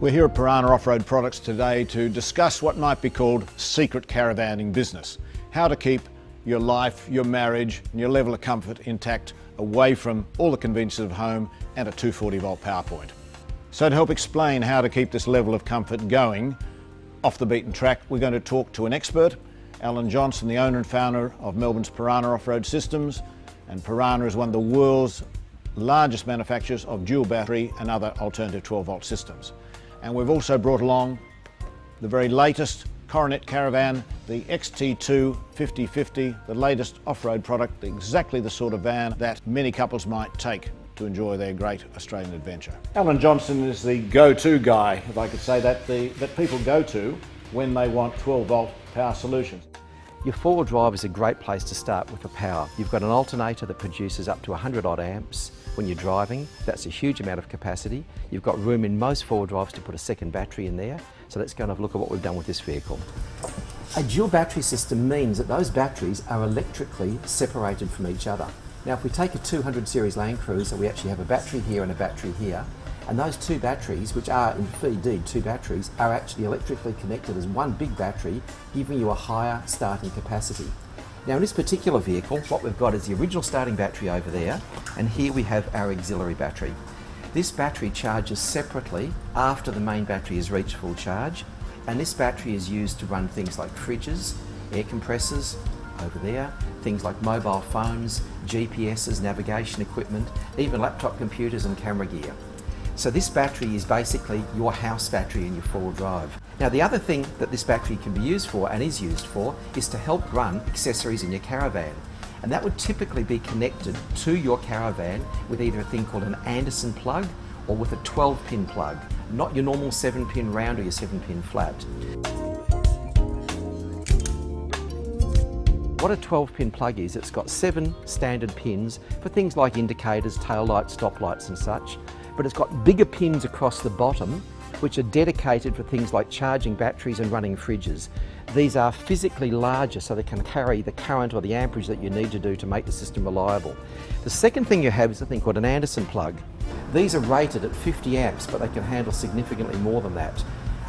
We're here at Piranha Off-Road Products today to discuss what might be called secret caravanning business. How to keep your life, your marriage and your level of comfort intact away from all the conveniences of home and a 240 volt power point. So to help explain how to keep this level of comfort going off the beaten track, we're going to talk to an expert, Allan Johnson, the owner and founder of Melbourne's Piranha Off-Road Systems. And Piranha is one of the world's largest manufacturers of dual battery and other alternative 12 volt systems. And we've also brought along the very latest Coronet caravan, the XT2 5050, the latest off-road product, exactly the sort of van that many couples might take to enjoy their great Australian adventure. Allan Johnson is the go-to guy, if I could say that, the, that people go to when they want 12 volt power solutions. Your four-wheel drive is a great place to start with the power. You've got an alternator that produces up to 100 odd amps when you're driving. That's a huge amount of capacity. You've got room in most four-wheel drives to put a second battery in there. So let's go and have a look at what we've done with this vehicle. A dual battery system means that those batteries are electrically separated from each other. Now if we take a 200 series Land Cruiser, we actually have a battery here and a battery here. And those two batteries, which are indeed two batteries, are actually electrically connected as one big battery, giving you a higher starting capacity. Now in this particular vehicle, what we've got is the original starting battery over there, and here we have our auxiliary battery. This battery charges separately after the main battery has reached full charge, and this battery is used to run things like fridges, air compressors, over there, things like mobile phones, GPSs, navigation equipment, even laptop computers and camera gear. So this battery is basically your house battery in your four-wheel drive. Now the other thing that this battery can be used for and is used for is to help run accessories in your caravan. And that would typically be connected to your caravan with either a thing called an Anderson plug or with a 12 pin plug, not your normal 7 pin round or your 7 pin flat. What a 12 pin plug is, it's got seven standard pins for things like indicators, tail lights, stop lights and such but it's got bigger pins across the bottom which are dedicated for things like charging batteries and running fridges. These are physically larger so they can carry the current or the amperage that you need to do to make the system reliable. The second thing you have is a thing called an Anderson plug. These are rated at 50 amps but they can handle significantly more than that.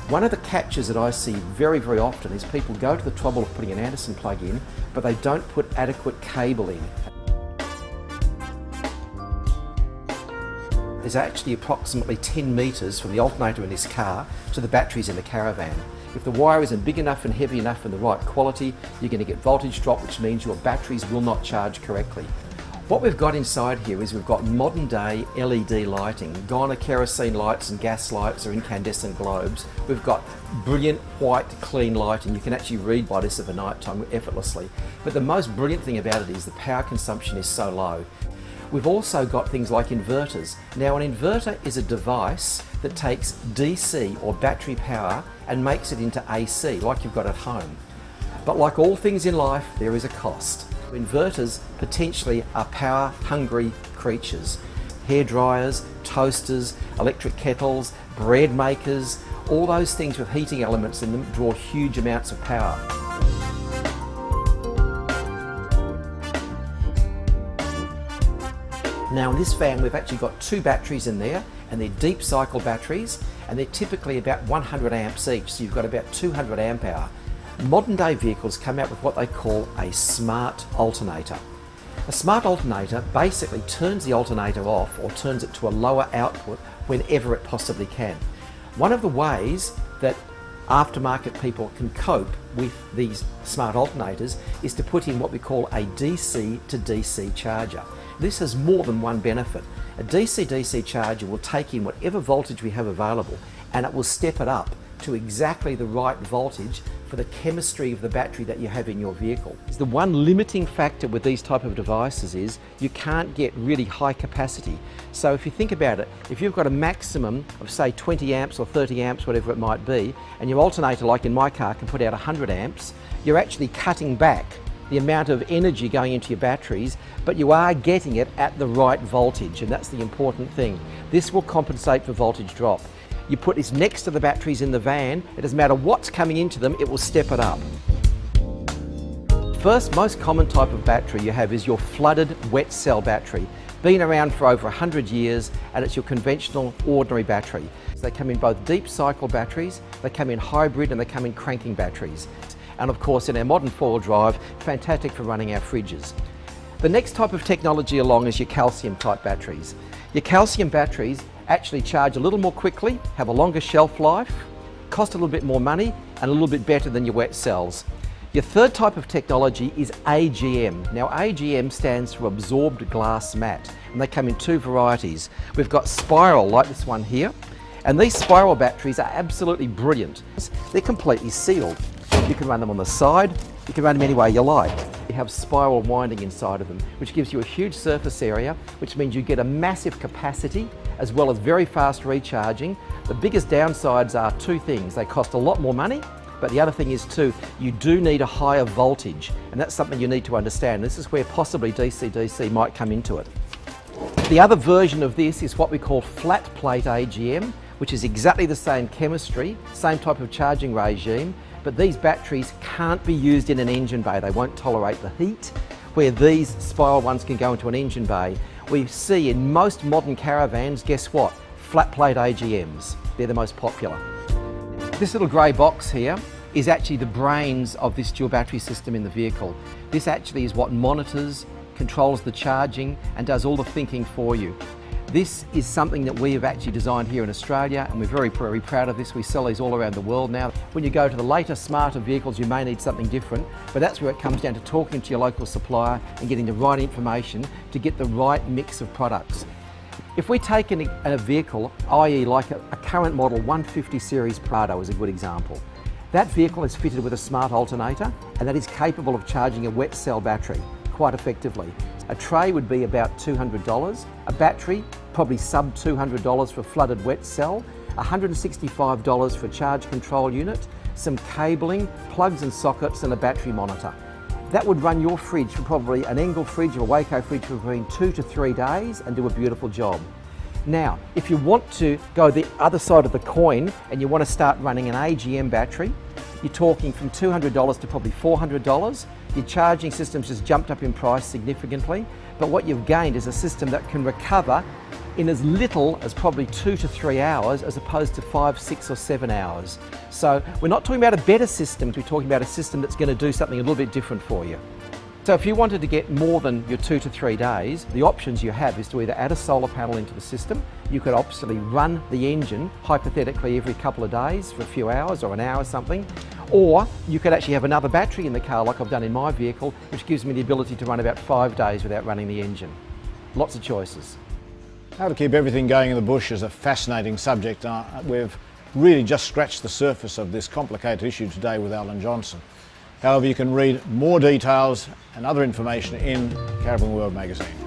One of the catches that I see very, very often is people go to the trouble of putting an Anderson plug in, but they don't put adequate cable in. There's actually approximately 10 metres from the alternator in this car to the batteries in the caravan. If the wire isn't big enough and heavy enough and the right quality, you're going to get voltage drop, which means your batteries will not charge correctly. What we've got inside here is we've got modern day LED lighting, gone are kerosene lights and gas lights or incandescent globes. We've got brilliant white clean lighting. You can actually read by this of a night time effortlessly. But the most brilliant thing about it is the power consumption is so low. We've also got things like inverters. Now an inverter is a device that takes DC or battery power and makes it into AC like you've got at home. But like all things in life, there is a cost. Inverters potentially are power hungry creatures. Hair dryers, toasters, electric kettles, bread makers, all those things with heating elements in them draw huge amounts of power. Now in this van we've actually got two batteries in there and they're deep cycle batteries and they're typically about 100 amps each so you've got about 200 amp hour. Modern day vehicles come out with what they call a smart alternator. A smart alternator basically turns the alternator off or turns it to a lower output whenever it possibly can. One of the ways that aftermarket people can cope with these smart alternators is to put in what we call a DC to DC charger. This has more than one benefit. A DC-DC charger will take in whatever voltage we have available and it will step it up to exactly the right voltage for the chemistry of the battery that you have in your vehicle. The one limiting factor with these type of devices is you can't get really high capacity. So if you think about it, if you've got a maximum of say 20 amps or 30 amps, whatever it might be, and your alternator, like in my car, can put out 100 amps, you're actually cutting back the amount of energy going into your batteries, but you are getting it at the right voltage, and that's the important thing. This will compensate for voltage drop. You put this next to the batteries in the van, it doesn't matter what's coming into them, it will step it up. first most common type of battery you have is your flooded wet cell battery. Been around for over 100 years and it's your conventional ordinary battery. So they come in both deep cycle batteries, they come in hybrid and they come in cranking batteries. And of course in our modern four-wheel drive, fantastic for running our fridges. The next type of technology along is your calcium type batteries. Your calcium batteries actually charge a little more quickly, have a longer shelf life, cost a little bit more money and a little bit better than your wet cells. Your third type of technology is AGM. Now AGM stands for absorbed glass mat and they come in two varieties. We've got spiral like this one here and these spiral batteries are absolutely brilliant. They're completely sealed. You can run them on the side, you can run them any way you like. You have spiral winding inside of them, which gives you a huge surface area, which means you get a massive capacity as well as very fast recharging. The biggest downsides are two things. They cost a lot more money but the other thing is too, you do need a higher voltage, and that's something you need to understand. This is where possibly DC-DC might come into it. The other version of this is what we call flat plate AGM, which is exactly the same chemistry, same type of charging regime, but these batteries can't be used in an engine bay. They won't tolerate the heat, where these spiral ones can go into an engine bay. We see in most modern caravans, guess what? Flat plate AGMs. They're the most popular. This little grey box here is actually the brains of this dual battery system in the vehicle. This actually is what monitors, controls the charging and does all the thinking for you. This is something that we have actually designed here in Australia and we're very, very proud of this. We sell these all around the world now. When you go to the later, smarter vehicles, you may need something different, but that's where it comes down to talking to your local supplier and getting the right information to get the right mix of products. If we take an, a vehicle, i.e. like a, a current model 150 series Prado is a good example, that vehicle is fitted with a smart alternator and that is capable of charging a wet cell battery quite effectively. A tray would be about $200, a battery probably sub $200 for a flooded wet cell, $165 for charge control unit, some cabling, plugs and sockets and a battery monitor. That would run your fridge for probably an Engel fridge or a Waeco fridge for between two to three days and do a beautiful job. Now, if you want to go the other side of the coin and you want to start running an AGM battery, you're talking from $200 to probably $400. Your charging system's just jumped up in price significantly, but what you've gained is a system that can recover in as little as probably two to three hours as opposed to five, six or seven hours. So we're not talking about a better system, we're talking about a system that's going to do something a little bit different for you. So if you wanted to get more than your two to three days, the options you have is to either add a solar panel into the system, you could obviously run the engine hypothetically every couple of days for a few hours or an hour or something, or you could actually have another battery in the car like I've done in my vehicle, which gives me the ability to run about five days without running the engine. Lots of choices. How to keep everything going in the bush is a fascinating subject. Uh, we've really just scratched the surface of this complicated issue today with Allan Johnson. However, you can read more details and other information in Caravan World magazine.